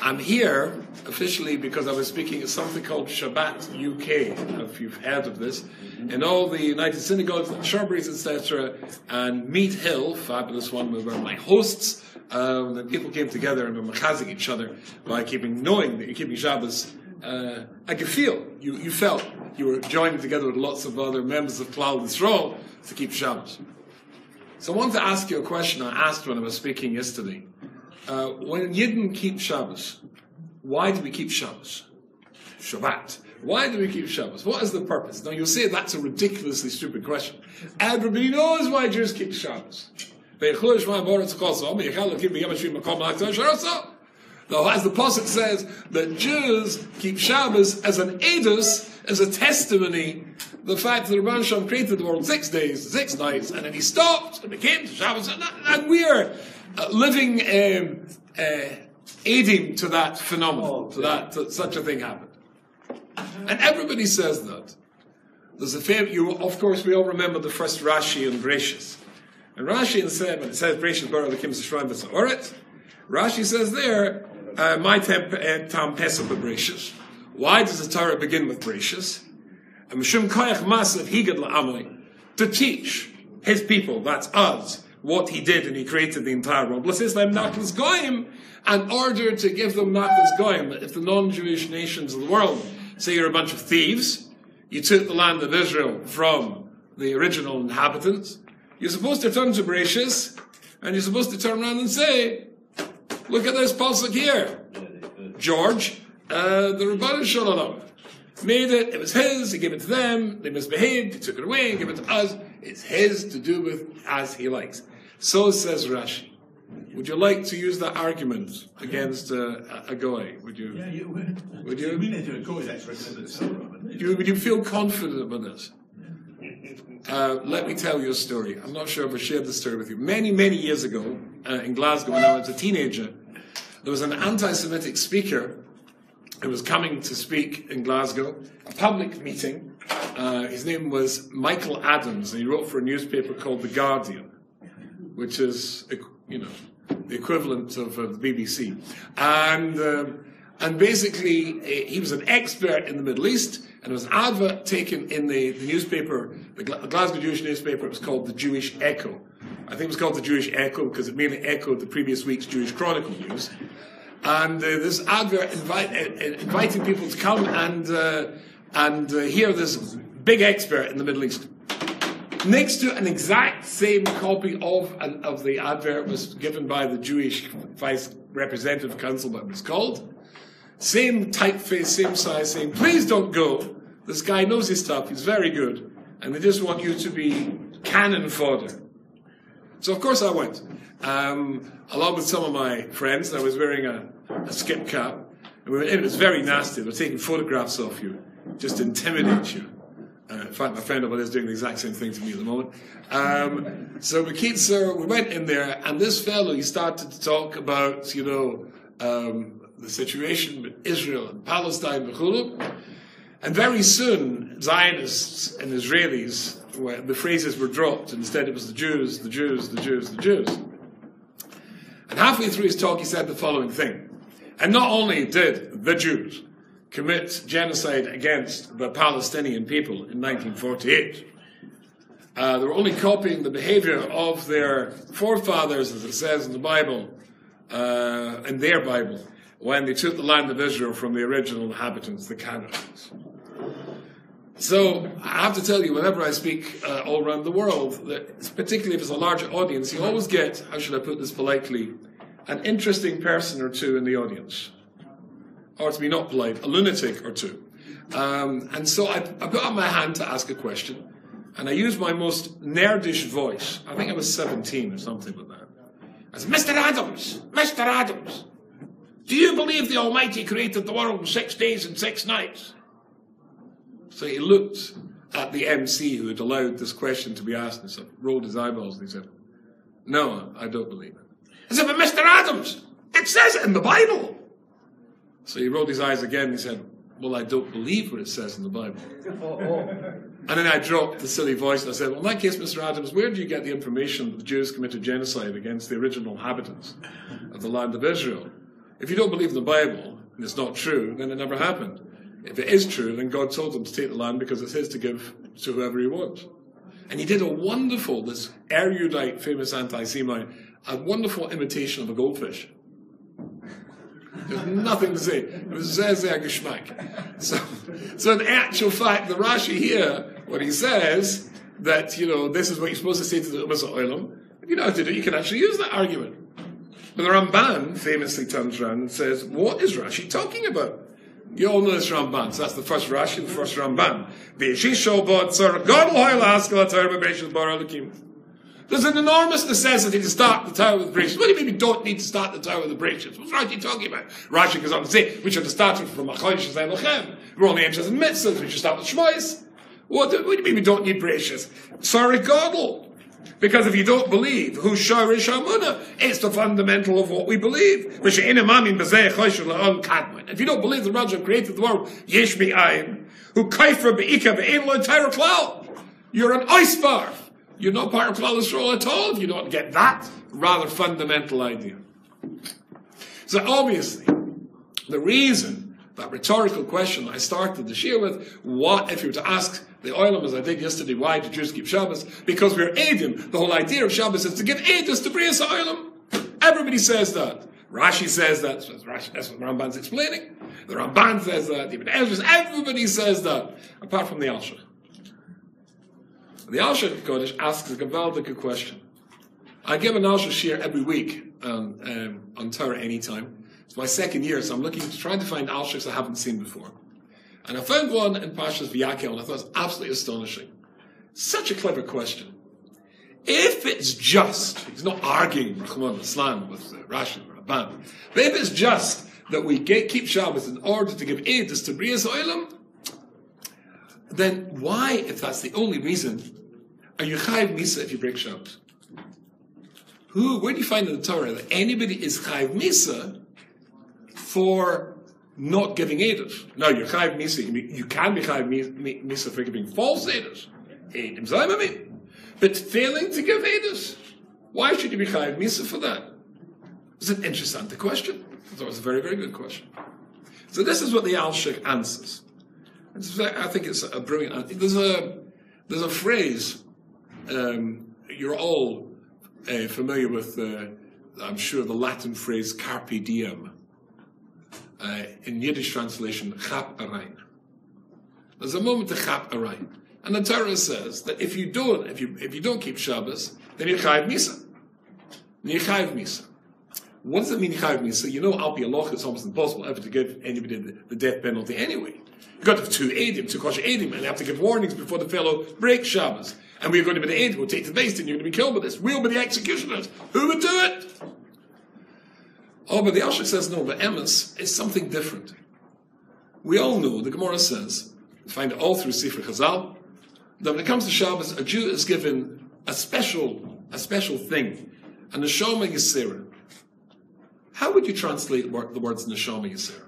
I'm here officially because I was speaking at something called Shabbat UK, if you've heard of this, in all the United Synagogues, Shrubberies, etc., and Meat Hill, fabulous one, were my hosts. Um, the people came together and were machazing each other by keeping knowing that you're keeping Shabbos. Uh, I could feel you, you felt you were joining together with lots of other members of Klal Yisrael to keep Shabbos. So I want to ask you a question I asked when I was speaking yesterday. Uh, when Yidden keep Shabbos, why do we keep Shabbos? Shabbat. Why do we keep Shabbos? What is the purpose? Now you'll say that's a ridiculously stupid question. Everybody knows why Jews keep Shabbos. Now, as the Pasuk says, that Jews keep Shabbos as an edus, as a testimony, the fact that Rabban Shem created the world six days, six nights, and then he stopped, and it came to Shabbos, and, and we are uh, living, um, uh, aiding to that phenomenon, to that, to such a thing happened. And everybody says that. There's a famous, you, of course, we all remember the first Rashi and Bereshis. And Rashi said, when it says Bereshis Bara the Kim's Shrine Orit, Rashi says there, uh, my tam pesach Bereshis. Why does the Torah begin with Bereshis? Mishum koyach masav higad la'amai, to teach his people, that's us, what he did and he created the entire world. Islam naklas goyim, in order to give them naklas goyim. If the non-Jewish nations of the world say you're a bunch of thieves, you took the land of Israel from the original inhabitants, you're supposed to turn to Bereshis, and you're supposed to turn around and say, look at this pasuk here. George, uh, the Rabbanah Shalom made it, it was his, he gave it to them, they misbehaved, he took it away, he gave it to us. It's his to do with as he likes. So says Rashi. Would you like to use that argument against uh, a goy? Would you? Yeah, you would. Would you? mean to a goy that's you, would you feel confident about this? Uh, let me tell you a story. I'm not sure if I shared this story with you. Many, many years ago, uh, in Glasgow, when I was a teenager, there was an anti-Semitic speaker who was coming to speak in Glasgow, a public meeting. Uh, his name was Michael Adams, and he wrote for a newspaper called The Guardian, which is, you know, the equivalent of uh, the BBC. And, um, and basically, uh, he was an expert in the Middle East, and there was an advert taken in the, the newspaper, the Glasgow Jewish newspaper, it was called the Jewish Echo. I think it was called the Jewish Echo because it mainly echoed the previous week's Jewish Chronicle news and uh, this advert invite, uh, inviting people to come and uh, and uh, hear this big expert in the Middle East. Next to an exact same copy of an, of the advert was given by the Jewish Vice Representative Council, what it was called. Same typeface, same size, saying, please don't go. This guy knows his stuff, he's very good. And they just want you to be cannon fodder. So of course I went. Um, along with some of my friends, I was wearing a, a skip cap. And we were, it was very nasty. They were taking photographs of you, just intimidate you. Uh, in fact, my friend over there is doing the exact same thing to me at the moment. Um, so we went in there, and this fellow, he started to talk about, you know, um, the situation with Israel and Palestine, and very soon, Zionists and Israelis, the phrases were dropped. Instead, it was the Jews, the Jews, the Jews, the Jews. And halfway through his talk, he said the following thing. And not only did the Jews commit genocide against the Palestinian people in 1948, uh, they were only copying the behavior of their forefathers, as it says in the Bible, uh, in their Bible, when they took the land of Israel from the original inhabitants, the Canaanites. So I have to tell you, whenever I speak uh, all around the world, particularly if it's a larger audience, you always get, how should I put this politely, an interesting person or two in the audience. Or to be not polite, a lunatic or two. Um, and so I, I put up my hand to ask a question, and I used my most nerdish voice. I think I was 17 or something like that. I said, Mr. Adams, Mr. Adams, do you believe the Almighty created the world in six days and six nights? So he looked at the MC who had allowed this question to be asked and of rolled his eyeballs and he said, No, I don't believe it. I said, But Mr. Adams, it says it in the Bible. So he rolled his eyes again and he said, Well, I don't believe what it says in the Bible. Oh, oh. and then I dropped the silly voice and I said, Well, in that case, Mr. Adams, where do you get the information that the Jews committed genocide against the original inhabitants of the land of Israel? If you don't believe in the Bible and it's not true, then it never happened. If it is true, then God told them to take the land because it's his to give to whoever he wants. And he did a wonderful, this erudite, famous anti-Semite, a wonderful imitation of a goldfish. There's nothing to say. It was sehr geschmack. So, so in actual fact, the Rashi here, what he says, that, you know, this is what you're supposed to say to the Ummah Olam, you know how to do it, you can actually use that argument. But the Ramban famously turns around and says, what is Rashi talking about? You all know this Ramban. So that's the first Rashi, the first Ramban. There's an enormous necessity to start the tower with Bereshit. What do you mean we don't need to start the tower with the Bereshit? What's Rashi talking about? Rashi goes on to say, we should have started from Achodesh Elochem. We're only interested in mitzvahs. We should start with Shmois. What, what do you mean we don't need Bereshit? Sorry, Godel. Because if you don't believe who's Sharish Hamuna, it's the fundamental of what we believe. If you don't believe the Raja created the world, Yesh Ayin, who kaifra be'ika be'in klal, you're an iceberg. You're not part of Yisrael at all if you don't get that rather fundamental idea. So obviously, the reason that rhetorical question I started the share with, what if you were to ask the oilam as I did yesterday, why do Jews keep Shabbos? Because we're Edim. The whole idea of Shabbos is to give Edus to Brias oilam. Everybody says that. Rashi says that. So Rashi, that's what Ramban's explaining. The Ramban says that. Ibn Ezra, everybody says that, apart from the Alshich. The Alshich Kodesh asks a gewaldige question. I give an Alshich share every week um, um, on Torah anytime. It's my second year, so I'm looking, trying to find Alshichs I haven't seen before. And I found one in Pashas V'yakel, and I thought it was absolutely astonishing. Such a clever question. If it's just, he's not arguing Rahman Islam with uh, Rashi and Ramban, but if it's just that we get, keep Shabbos in order to give aid to Brias Oilam, then why, if that's the only reason, are you chayiv misa if you break Shabbos? Who? Where do you find in the Torah that anybody is chayiv misa for not giving edus? No, you're chayiv misa. You can be chayiv misa for giving false edus. But failing to give edus, why should you be chayiv misa for that? It's an interesting question. That was a very, very good question. So this is what the Alshich answers. I think it's a brilliant. There's a there's a phrase um, you're all uh, familiar with, uh, I'm sure, the Latin phrase carpe diem. Uh, in Yiddish translation, chap arain. There's a moment to chap arain. And the Torah says that if you don't, if you, if you don't keep Shabbos, then you're misa. You're misa. What does it mean chayiv misa? You know, al it's almost impossible ever to give anybody the death penalty anyway. You've got to have two edim, two kosher edim, and you have to give warnings before the fellow breaks Shabbos and we're going to be the end, we'll take the base, and you're going to be killed by this. We'll be the executioners. Who would do it? Oh, but the Alshich says no, but Emes is something different. We all know, the Gemara says, find it all through Sefer Chazal, that when it comes to Shabbos, a Jew is given a special, a special thing, a Neshama Yisera. How would you translate the words Neshama Yisera?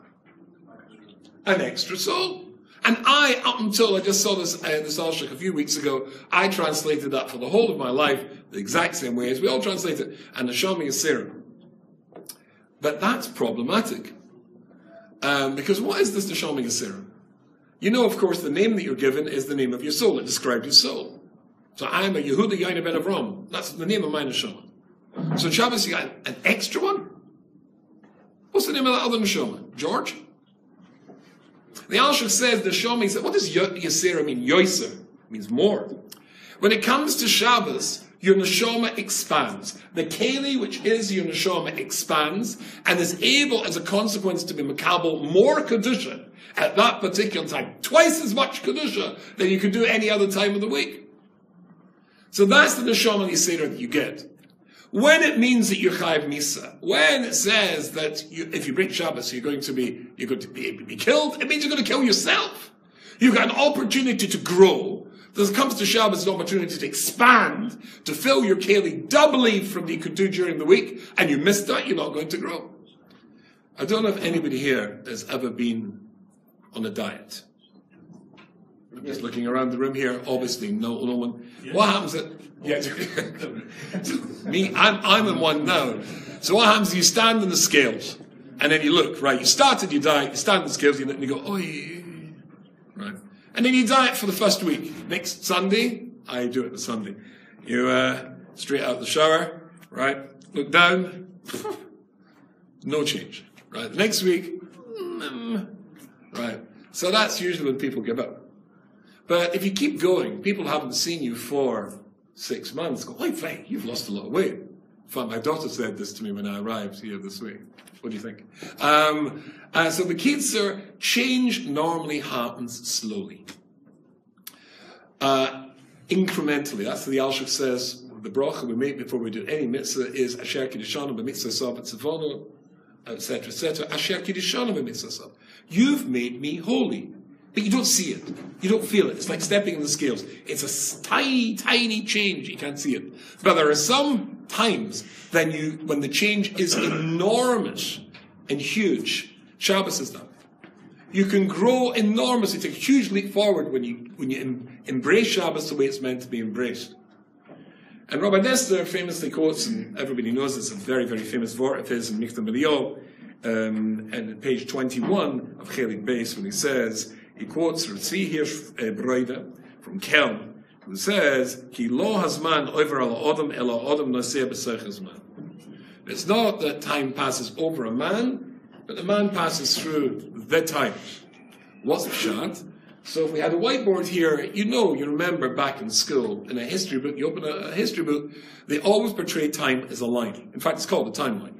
An extra soul. And I, up until I just saw this, uh, this Alshich a few weeks ago, I translated that for the whole of my life the exact same way as we all translate it, and Neshama Yisera. But that's problematic. Um, because what is this Neshama Yisera? You know, of course, the name that you're given is the name of your soul. It describes your soul. So I am a Yehuda Yaina ben Avram. That's the name of my Neshama. So Shabbos, you got an extra one? What's the name of that other Neshama? George? The Alshich says, the Shomi said, what does Yasira mean? Yoiser means more. When it comes to Shabbos, your neshama expands. The keli, which is your neshama, expands and is able, as a consequence, to be makabel more kedusha at that particular time, twice as much kedusha than you could do any other time of the week. So that's the neshama yisera that you get. When it means that you're chayiv misa, when it says that you, if you break Shabbos, you're going to be you're going to be, be killed, it means you're going to kill yourself. You've got an opportunity to grow. There comes to Shabbos an opportunity to expand, to fill your keli doubly from what you could do during the week, and you miss that, you're not going to grow. I don't know if anybody here has ever been on a diet. I'm just looking around the room here. Obviously, no, no one. What happens at yeah, me, I'm, I'm in one now. So what happens? You stand in the scales, And then you look, right, you started your diet, you stand on the scales, and you go, oh, right. And then you diet for the first week. Next Sunday, I do it the Sunday. You, uh, straight out the shower, right, look down, no change, right. Next week, mm, right. So that's usually when people give up. But if you keep going, people haven't seen you for six months, go, oh, Frank, you've lost a lot of weight. In fact, my daughter said this to me when I arrived here this week. What do you think? Um, uh, so the kitzur, change normally happens slowly. Uh, incrementally. That's what the Alshich says. The bracha we make before we do any mitzvah is Asher Kiddishanu b'mitzvah sav tzavono, etc., etc. Asher Kiddishanu b'mitzvah sav. You've made me holy. But you don't see it. You don't feel it. It's like stepping in the scales. It's a tiny, tiny change. You can't see it. But there are some times when you, when the change is enormous and huge. Shabbos is that. You can grow enormously, take a huge leap forward when you, when you em, embrace Shabbos the way it's meant to be embraced. And Rabbi Dessler famously quotes, and everybody knows it's a very, very famous vort of his in Michtav um, and page 21 of Chelik Beis, when he says, he quotes Ritzi Hirsch uh, Broida from Kelm, who says, Ki lo hazman over al odom ela odom naseh. It's not that time passes over a man, but the man passes through the time. What's the shot? So if we had a whiteboard here, you know, you remember back in school, in a history book, you open a, a history book, they always portray time as a line. In fact, it's called a timeline.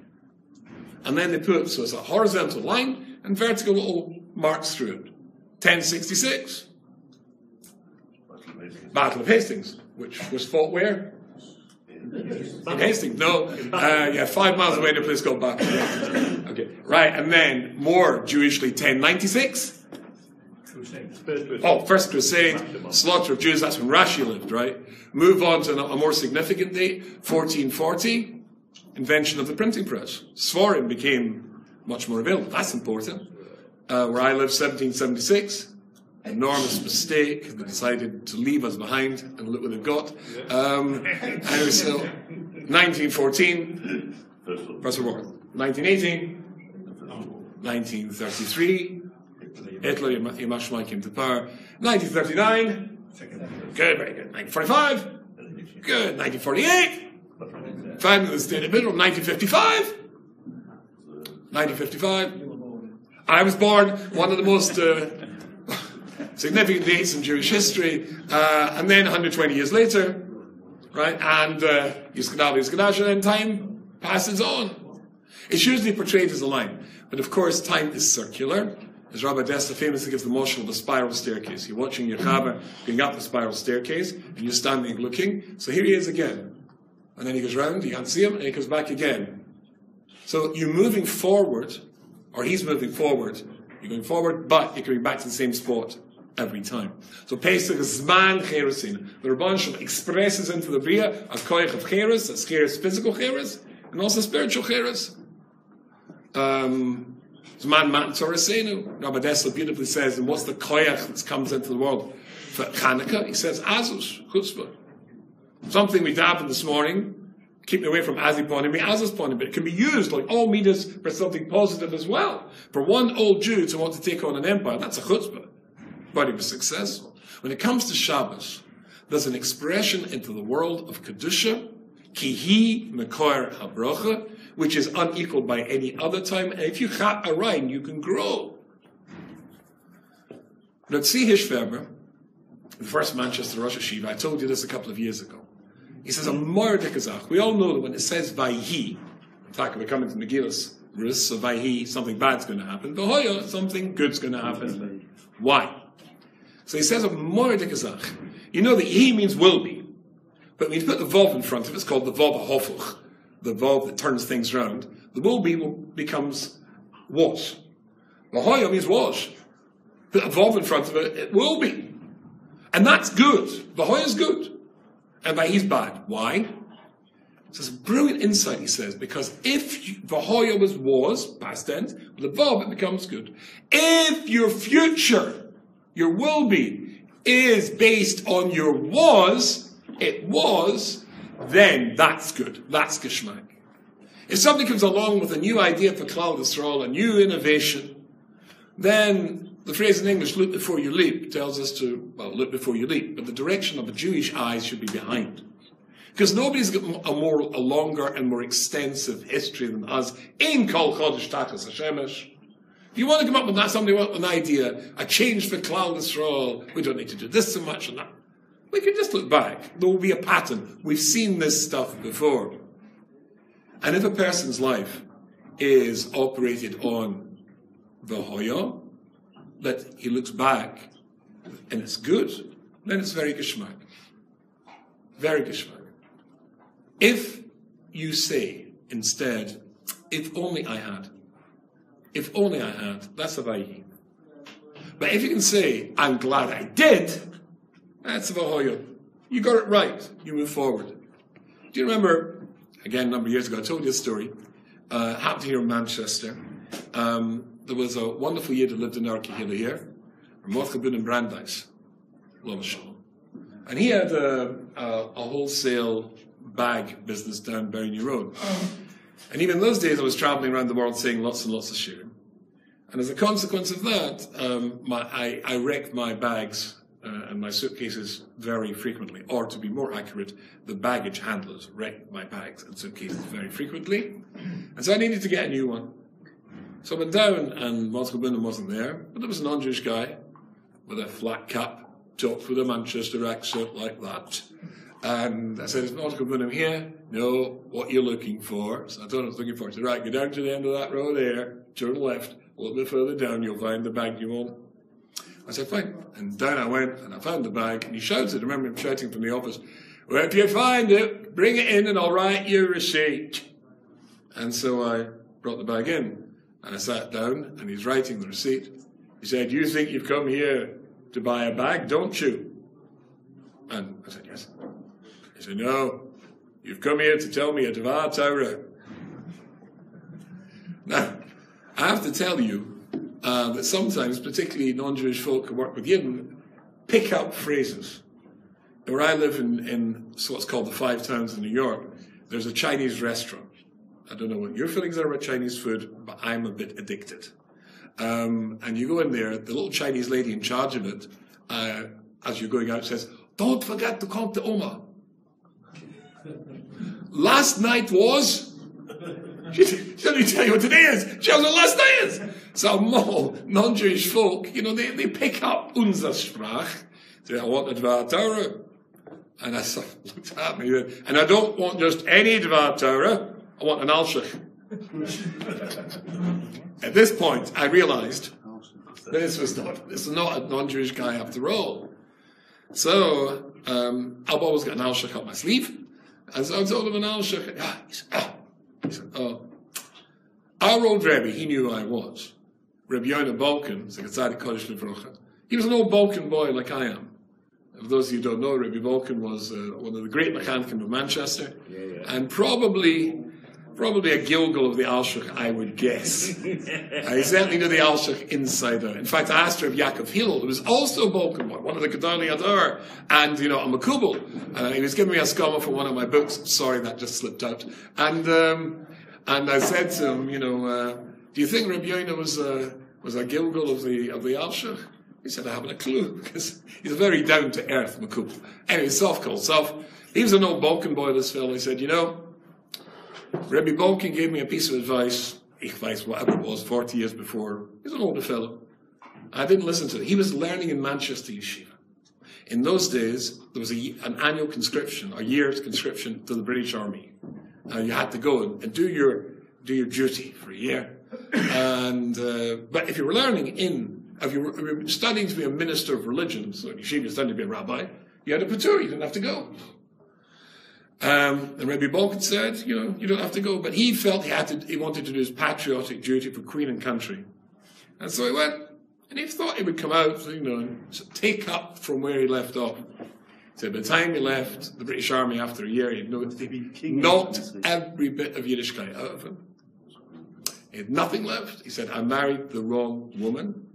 And then they put, so it's a horizontal line and vertical little marks through it. 1066. Battle of Hastings, which was fought where? In Hastings. No, uh, yeah, five miles away in a place called Battle. Okay, right, and then more Jewishly 1096. Oh, First Crusade, slaughter of Jews, that's when Rashi lived, right? Move on to a more significant date, 1440, invention of the printing press. Sforim became much more available. That's important uh, where I lived, 1776. Enormous mistake. They decided to leave us behind, and look what they've got. Um, and so, 1914, First World War. 1918, 1933, Hitler, Yamashmai came to power. 1939, good, very good. 1945, good. 1948, finally the State of Israel. 1955, 1955. I was born one of the most uh, significant dates in Jewish history, uh, and then 120 years later, right, and uh, Yisgadal, and then time passes on. It's usually portrayed as a line, but of course, time is circular. As Rabbi Dessler famously gives the motion of the spiral staircase. You're watching your Chava going up the spiral staircase, and you're standing looking. So here he is again. And then he goes round, you can't see him, and he comes back again. So you're moving forward or he's moving forward. You're going forward, but you're coming back to the same spot every time. So Pesach is Zman Cheresin. The Rabban Shalom expresses into the Bria a koich of Cheres, that's Cheres physical Cheres, and also spiritual Cheres. Um, Zman Matan Torasenu. Rabbi beautifully says, and what's the koyach that comes into the world? For Chanukah, he says, Azus, chutzpah. Something we davened this morning, keeping away from Aziponim, Azazponim, but it can be used like all meters for something positive as well. For one old Jew to want to take on an empire, that's a chutzpah. But he was successful. When it comes to Shabbos, there's an expression into the world of Kedusha, Kihi Mekoir Habrocha, which is unequaled by any other time. And if you chap arain, you can grow. Ratzi Hirschfärber, the first Manchester Rosh Hashiva, I told you this a couple of years ago. He says. We all know that when it says vayhi, in fact, we're coming to Megillus, Rus, so vayhi, something bad's going to happen. Vahoya, something good's going to happen. Why? So he says. You know that he means will be. But when you put the vav in front of it, it's called the vav hofuch, the vav that turns things around. The will be will, becomes was. Vahoya means was. Put a vav in front of it, it will be. And that's good. Vahoya is good and by he's bad. Why? It's a brilliant insight, he says, because if Vahoya was was, past tense, with the Vav, it becomes good. If your future, your will be, is based on your was, it was, then that's good. That's Geshmak. If somebody comes along with a new idea for Klal Yisrael, a new innovation, then the phrase in English, look before you leap, tells us to, well, look before you leap, but the direction of a Jewish eye should be behind. Because nobody's got a more, a longer and more extensive history than us in Kol Chodesh Tachas Hashemesh. If you want to come up with that, somebody with an idea, a change for Klal Yisrael, we don't need to do this so much and that. We can just look back. There will be a pattern. We've seen this stuff before. And if a person's life is operated on the Hoya, that he looks back and it's good, then it's very geschmack. Very geschmack. If you say instead, if only I had, if only I had, that's a Vaihi. But if you can say, I'm glad I did, that's a Vahoyo. You got it right. You move forward. Do you remember, again, a number of years ago, I told you a story, uh, happened here in Manchester. Um, there was a wonderful Yid who lived in Arkehilla here, Mordechai in Brandeis, and he had a, a, a, wholesale bag business down Bury Road. And even those days, I was traveling around the world saying lots and lots of shirim. And as a consequence of that, um, my, I, I wrecked my bags uh, and my suitcases very frequently. Or to be more accurate, the baggage handlers wrecked my bags and suitcases very frequently. And so I needed to get a new one. So I went down and Michael Burnham wasn't there, but there was a non-Jewish guy with a flat cap, talked with a Manchester accent like that. And I said, is Michael Burnham here? No, what you're looking for. So I him I was looking for. He said, right, go down to the end of that road there, turn left, a little bit further down, you'll find the bag you want. I said, fine. And down I went, and I found the bag, and he shouted, I remember him shouting from the office, well, if you find it, bring it in and I'll write you a receipt. And so I brought the bag in. And I sat down and he's writing the receipt. He said, You think you've come here to buy a bag, don't you? And I said, Yes. He said, No, you've come here to tell me a Devar Torah. Now, I have to tell you uh, that sometimes, particularly non Jewish folk who work with Yidden, pick up phrases. Where I live in, in what's called the Five Towns in New York, there's a Chinese restaurant. I don't know what your feelings are about Chinese food, but I'm a bit addicted. Um, and you go in there, the little Chinese lady in charge of it, uh, as you're going out, says, Don't forget to come to Oma. last night was. She, she doesn't tell you what today is. She knows what last night is. So more non-Jewish folk, you know, they, they pick up unser Sprach. Say, I want a Dvar Torah. And I looked at me, and I don't want just any Dvar Torah. I want an Alshich. At this point, I realized this was not, this is not a non-Jewish guy after all. So, um, I've always got an Alshich up my sleeve. And so I told him an Alshich. Ah, he said, ah. He said, oh. Our old Rebbe, he knew who I was. Rebbe Yonah Balkan, he was an old Balkan boy like I am. For those of you who don't know, Rebbe Balkan was uh, one of the great mechankim of Manchester, yeah, yeah. and probably Probably a Gilgal of the Alshich, I would guess. I certainly knew the Alshich insider. In fact, I asked her of Yaakov Hillel, who was also a Balkan boy, one of the Gedali Adar, and, you know, a Makubal. And he was giving me a scholar for one of my books. Sorry, that just slipped out. And, um, and I said to him, you know, uh, do you think Rabbi Yoina was, uh, was a Gilgal of the, of the Alshich? He said, I haven't a clue, because he's a very down-to-earth Makubal. Anyway, soft called soft. He was an old Balkan boy, this fellow. He said, you know, Rabbi Balkan gave me a piece of advice, whatever it was, 40 years before. He's an older fellow. I didn't listen to it. He was learning in Manchester Yeshiva. In those days, there was a, an annual conscription, a year's conscription to the British Army. Uh, you had to go and, and, do your do your duty for a year. And uh, but if you were learning in, if you, were, if you were studying to be a minister of religion, so yeshiva studying to be a rabbi, you had a patur. You didn't have to go. Um, and Rabbi Balkan said, you know, you don't have to go. But he felt he had to, he wanted to do his patriotic duty for Queen and country. And so he went, and he thought he would come out, you know, take up from where he left off. So by the time he left the British Army after a year, he had no, knocked every bit of Yiddishkeit out of him. He had nothing left. He said, I married the wrong woman.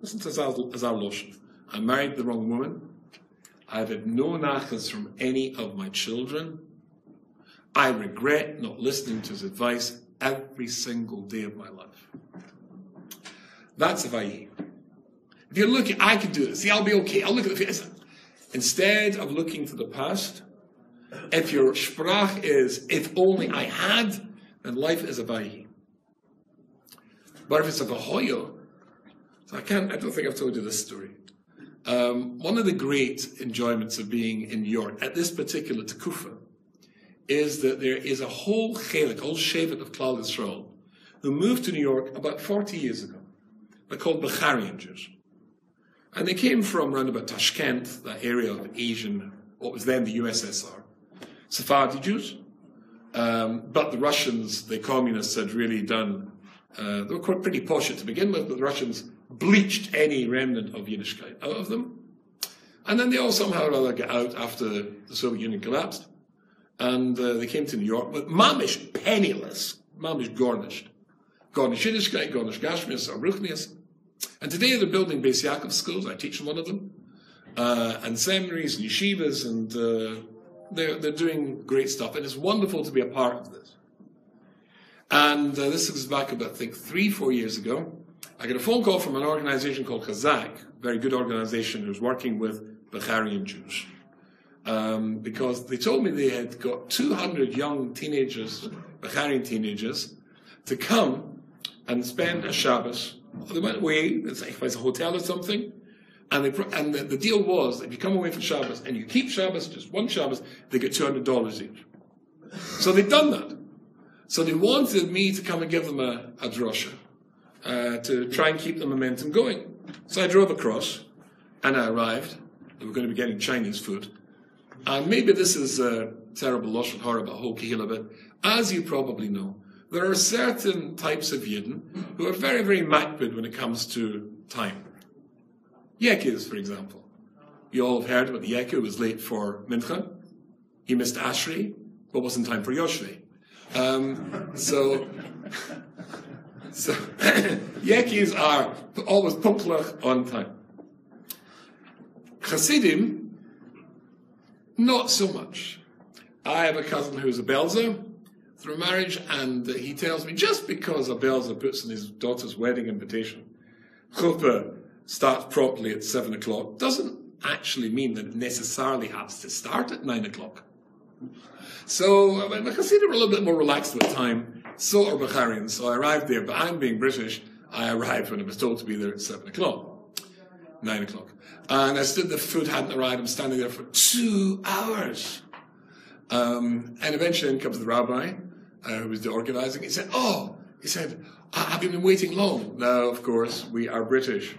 Listen to Azar Loshen. I married the wrong woman. I've had no nachas from any of my children. I regret not listening to his advice every single day of my life. That's Avayi. If you're looking, I can do this. See, I'll be okay. I'll look at the future. Instead of looking to the past, if your sprach is, if only I had, then life is a vayi. But if it's a vahoyo, so I can't, I don't think I've told you this story. Um, one of the great enjoyments of being in New York at this particular Takufa is that there is a whole chelik, whole shevet of Klal Yisrael, who moved to New York about 40 years ago. They're called Bukharian Jews. And they came from around about Tashkent, that area of Asian, what was then the USSR. Sephardi Jews. Um, but the Russians, the communists, had really done, uh, they were quite pretty posh to begin with, but the Russians bleached any remnant of Yiddishkeit out of them. And then they all somehow or other got out after the Soviet Union collapsed. And uh, they came to New York, but mamish penniless, mamish garnished. Garnish Yiddishkeit, garnish Gashmias, or Ruchnias. And today they're building Beis Yaakov schools. I teach in one of them, uh, and seminaries and yeshivas, and uh, they're they're doing great stuff. And it's wonderful to be a part of this. And uh, this goes back about I think three four years ago. I got a phone call from an organization called Chazak, very good organization who's working with Bukharian Jews. Um, because they told me they had got 200 young teenagers, Bukharian teenagers, to come and spend a Shabbos they went away, it's like it's a hotel or something, and, they, and the, the, deal was if you come away for Shabbos and you keep Shabbos, just one Shabbos, they get $200 each. So they'd done that. So they wanted me to come and give them a, a drosha uh, to try and keep the momentum going. So I drove across and I arrived. We were going to be getting Chinese food. And maybe this is a terrible Lashon Hara about whole Kehillah, but as you probably know, there are certain types of Yidden who are very, very makbid when it comes to time. Yekis, for example. You all have heard about the Yeki who was late for Mincha. He missed Ashri, but wasn't time for Yoshri. Um, so, so Yekis are always punklach on time. Chassidim, not so much. I have a cousin who's a Belzer, through marriage, and he tells me just because a Belzer puts in his daughter's wedding invitation, chuppah starts promptly at seven o'clock, doesn't actually mean that it necessarily has to start at nine o'clock. So uh, I mean, Hasidim were a little bit more relaxed with time. So are Bukharians. So I arrived there, but I'm being British. I arrived when I was told to be there at seven o'clock, nine o'clock, and I stood. The food hadn't arrived. I'm standing there for two hours. Um, and eventually in comes the rabbi, uh, who was the organizing. He said, Oh, he said, have you been waiting long? Now, of course, we are British,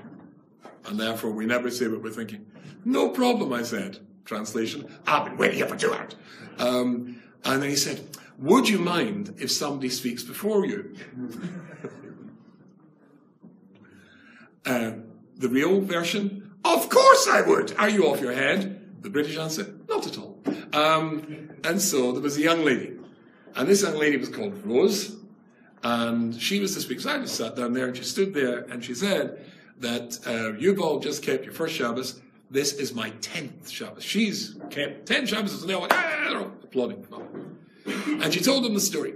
and therefore we never say what we're thinking. No problem, I said. Translation, I've been waiting here for two hours. Um, and then he said, Would you mind if somebody speaks before you? uh, the real version, Of course I would. Are you off your head? The British answer, Not at all. Um, and so there was a young lady and this young lady was called Rose, and she was the speaker. So I just sat down there and she stood there and she said that uh, you've all just kept your first Shabbos. This is my tenth Shabbos. She's kept ten Shabbos, and they all went, ah, applauding. And she told them the story.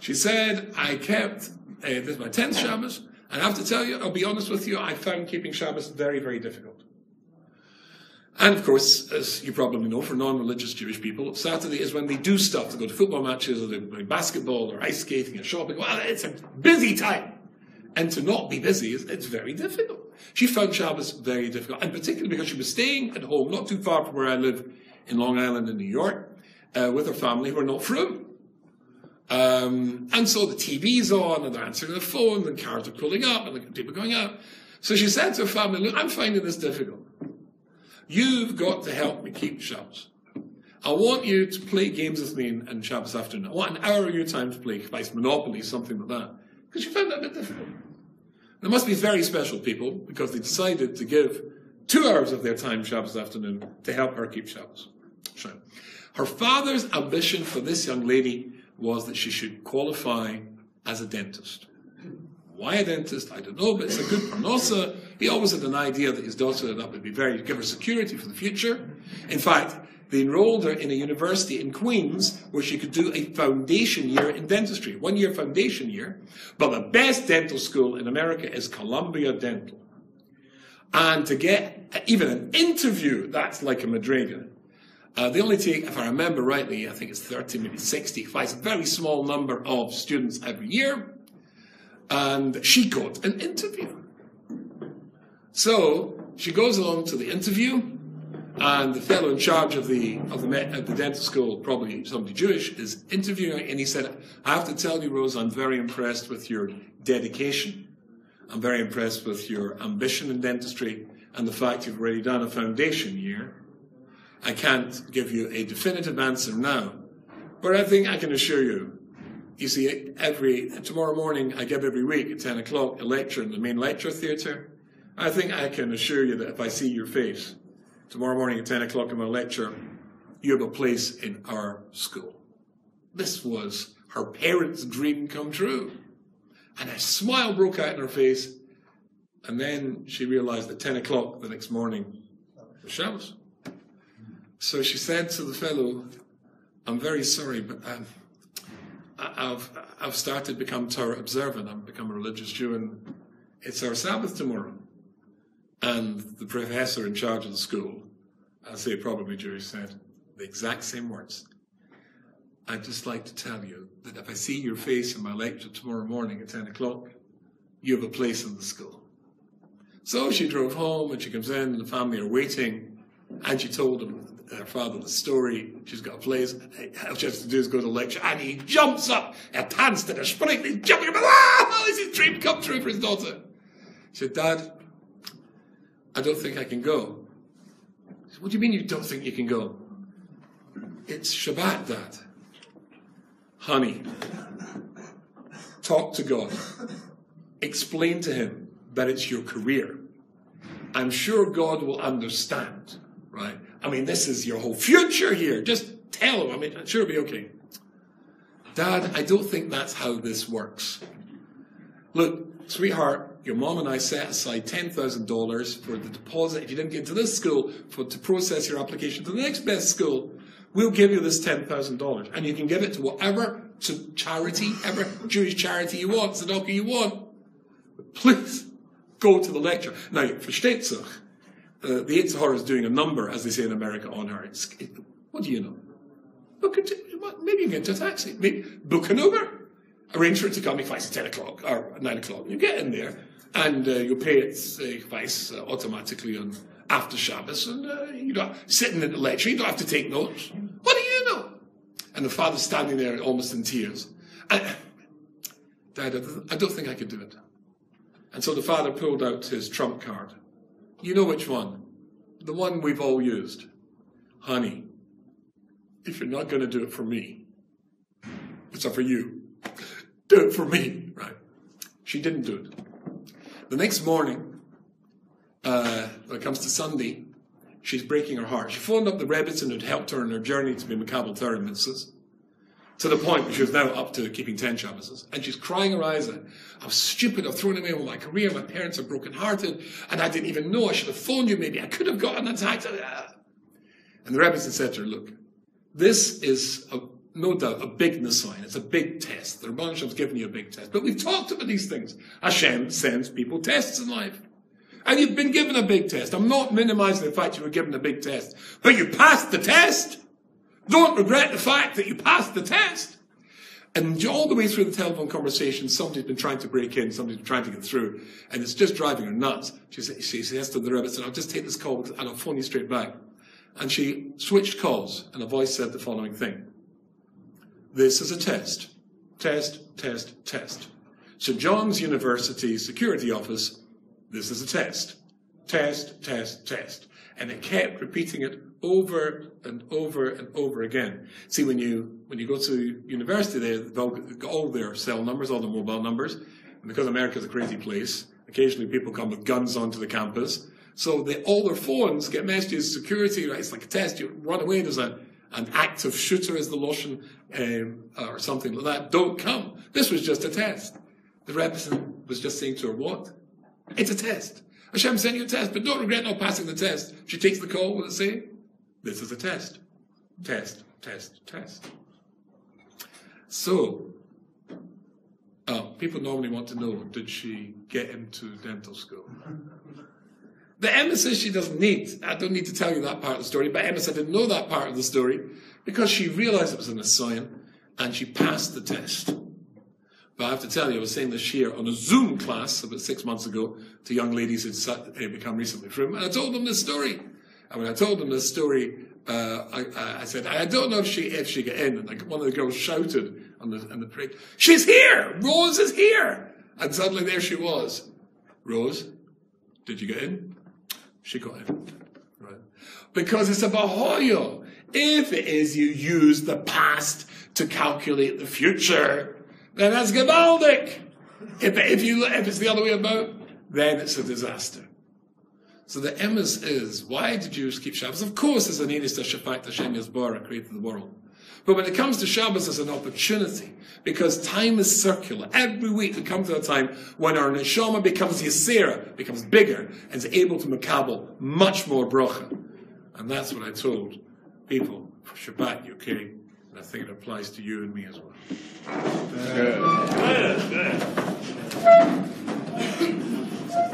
She said, I kept, uh, this is my tenth Shabbos, and I have to tell you, I'll be honest with you, I found keeping Shabbos very, very difficult. And of course, as you probably know, for non-religious Jewish people, Saturday is when they do stuff. They go to football matches, or they play basketball, or ice skating, or shopping. Well, it's a busy time. And to not be busy is it's very difficult. She found Shabbos very difficult, and particularly because she was staying at home, not too far from where I live in Long Island in New York, uh, with her family who are not from. Um, and so the TV's on, and they're answering the phone, and cars are pulling up, and people are going out. So she said to her family, look, I'm finding this difficult. You've got to help me keep Shabbos. I want you to play games with me in, in Shabbos afternoon. I want an hour of your time to play Vice Monopoly, something like that. Because you found that a bit difficult. There must be very special people because they decided to give two hours of their time Shabbos afternoon to help her keep Shabbos. Her father's ambition for this young lady was that she should qualify as a dentist. Why a dentist? I don't know, but it's a good parnosa. He always had an idea that his daughter that would be very give her security for the future. In fact, they enrolled her in a university in Queens where she could do a foundation year in dentistry, one year foundation year. But the best dental school in America is Columbia Dental. And to get even an interview, that's like a Madriga. Uh, they only take, if I remember rightly, I think it's 30, maybe 60, it's a very small number of students every year. And she got an interview. So she goes along to the interview, and the fellow in charge of the of the, of the dental school, probably somebody Jewish, is interviewing, and he said, "I have to tell you, Rose, I'm very impressed with your dedication. I'm very impressed with your ambition in dentistry, and the fact you've already done a foundation year. I can't give you a definitive answer now, but I think I can assure you." You see, every tomorrow morning I give every week at ten o'clock a lecture in the main lecture theatre. I think I can assure you that if I see your face tomorrow morning at 10 o'clock in my lecture, you have a place in our school. This was her parents' dream come true. And a smile broke out in her face. And then she realized at 10 o'clock the next morning was Shabbos. So she said to the fellow, I'm very sorry, but um, I've, I've started to become Torah observant. I've become a religious Jew, and it's our Sabbath tomorrow. And the professor in charge of the school, I say probably Jewish, said the exact same words. I'd just like to tell you that if I see your face in my lecture tomorrow morning at 10 o'clock, you have a place in the school. So she drove home and she comes in and the family are waiting and she told him, her father the story. She's got a place. All she has to do is go to lecture and he jumps up. Er tanzt and er springt. He's jumping up. Ah! This his dream come true for his daughter. She said, Dad, I don't think I can go. Said, what do you mean you don't think you can go? It's Shabbat, Dad. Honey, talk to God. Explain to Him that it's your career. I'm sure God will understand, right? I mean, this is your whole future here. Just tell Him. I mean, I'm sure it'll be okay. Dad, I don't think that's how this works. Look, sweetheart, your mom and I set aside $10,000 for the deposit. If you didn't get into this school, for to process your application to the next best school, we'll give you this $10,000. And you can give it to whatever to charity, ever Jewish charity you want, tzedakah you want. But please, go to the lecture. Now, versteht sich, uh, the Yetzer Hara is doing a number, as they say in America, on her. It, what do you know? Book it, maybe you get a taxi. Maybe book an Uber arrange for it to come if it's 10 o'clock or 9 o'clock. You get in there and uh, you pay it uh, uh, automatically on after Shabbos and uh, you don't sitting in the lecture, you don't have to take notes. What do you know? And the father's standing there almost in tears. Dad, I don't think I could do it. And so the father pulled out his trump card. You know which one? The one we've all used. Honey, if you're not going to do it for me, it's up for you do it for me, right? She didn't do it. The next morning, uh, when it comes to Sunday, she's breaking her heart. She phoned up the Rebbitzin who'd helped her in her journey to be Torah mitzvahs, to the point where she was now up to keeping 10 Shabbos. And she's crying her eyes out. I'm stupid. I've thrown away all my career. My parents are broken-hearted. And I didn't even know. I should have phoned you. Maybe I could have gotten attacked. And the Rebbitzin said to her, look, this is a no doubt, a big sign. It's a big test. The Rabban Hashem's given you a big test. But we've talked about these things. Hashem sends people tests in life. And you've been given a big test. I'm not minimizing the fact you were given a big test. But you passed the test. Don't regret the fact that you passed the test. And all the way through the telephone conversation, somebody's been trying to break in, somebody's been trying to get through, and it's just driving her nuts. She, says, she says to the Rebbe, I'll just take this call and I'll phone you straight back. And she switched calls, and a voice said the following thing. This is a test. Test, test, test. St. John's University Security Office, this is a test. Test, test, test. And it kept repeating it over and over and over again. See, when you, when you go to university, they, they'll all their cell numbers, all the mobile numbers. And because America's a crazy place, occasionally people come with guns onto the campus. So they, all their phones get messages, security, right? It's like a test. You run away, there's a, an active shooter, as the Lashon, um, or something like that, don't come. This was just a test. The Rebbe was just saying to her, what? It's a test. Hashem sent you a test, but don't regret not passing the test. She takes the call, will it say? This is a test. Test, test, test. So, uh, people normally want to know, did she get into dental school? The Emma says she doesn't need. I don't need to tell you that part of the story, but Emma said didn't know that part of the story because she realized it was an assignment and she passed the test. But I have to tell you, I was saying this year on a Zoom class about six months ago to young ladies who'd become recently frum, and I told them this story. And when I told them this story, uh, I, I, said, I don't know if she if she got in. And one of the girls shouted on the on the parade, "She's here! Rose is here!" And suddenly there she was. Rose, did you get in? She got in. Right. Because it's a bahoyo. If it is you use the past to calculate the future, then that's Gabaldic. If, if, you, if it's the other way about, then it's a disaster. So the emes is, why do Jews keep Shabbos? Of course, there's an Enis Shafak Hashem Yisbara created the world. But when it comes to Shabbos, it's an opportunity because time is circular. Every week we come to a time when our neshama becomes yisera, becomes bigger, and is able to makabel much more bracha. And that's what I told people for Shabbat, UK. And I think it applies to you and me as well. Good. Good. Good.